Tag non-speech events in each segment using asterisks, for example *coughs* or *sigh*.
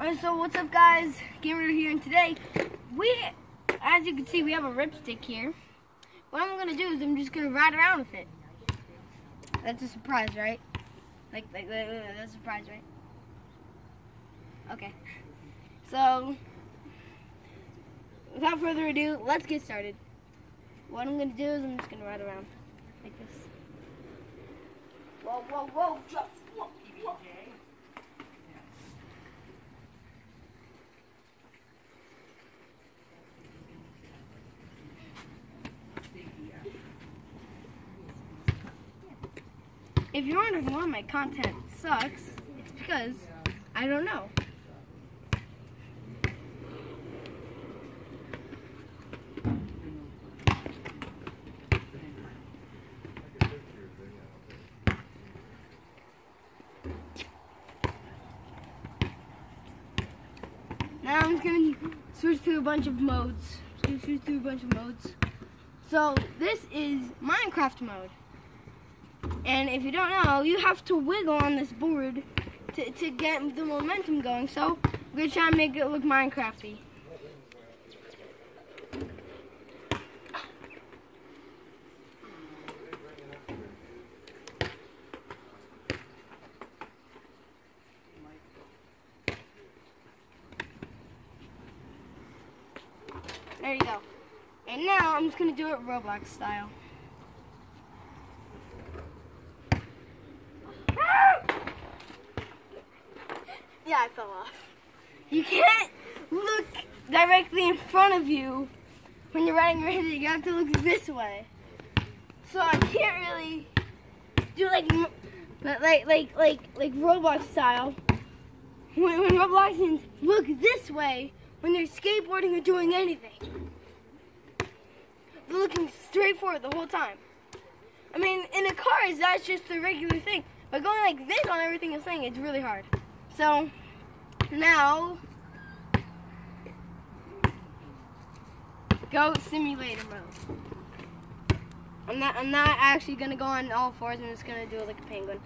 Alright, so what's up guys? Gamer here and today we, as you can see, we have a Ripstik here. What I'm gonna do is I'm just gonna ride around with it. That's a surprise, right? Like, like, like, that's a surprise, right? Okay. So, without further ado, let's get started. What I'm gonna do is I'm just gonna ride around like this. Whoa, whoa, whoa, just whoa, whoa. If you're wondering why my content sucks, it's because I don't know. Now I'm gonna switch through a bunch of modes. Switch through a bunch of modes. So this is Minecraft mode. And if you don't know, you have to wiggle on this board to, to get the momentum going. So we're gonna try and make it look Minecrafty. There you go. And now I'm just gonna do it Roblox style. Yeah, I fell off. You can't look directly in front of you when you're riding your head. You have to look this way. So I can't really do like like like like like Roblox style. When, when Robloxians look this way when they're skateboarding or doing anything. They're looking straight forward the whole time. I mean, in a car, that's just a regular thing. But going like this on everything I'm saying, it's really hard. So, now, Goat Simulator mode. I'm not, I'm not actually going to go on all fours. I'm just going to do it like a penguin.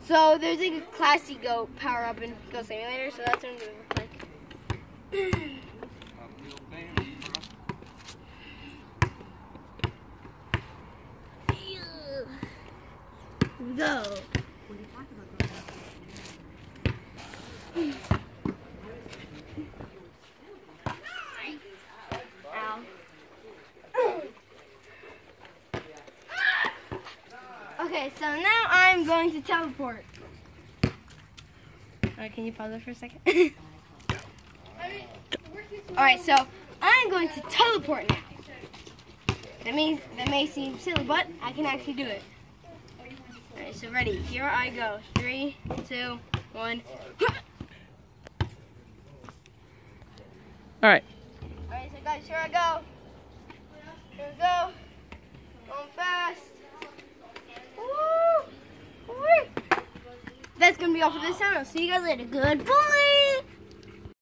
So, there's like a classy goat power up in Goat Simulator. So, that's what I'm look like. *coughs* Go. Okay, so now I'm going to teleport. Alright, can you pause it for a second? *laughs* Alright, so I'm going to teleport now. That means that may seem silly, but I can actually do it. Alright, so ready. Here I go. Three, two, one. All right. Alright, so guys, here I go. Here we go. Going fast. Woo! Woo! That's gonna be all for this time. I'll see you guys later. Goodbye!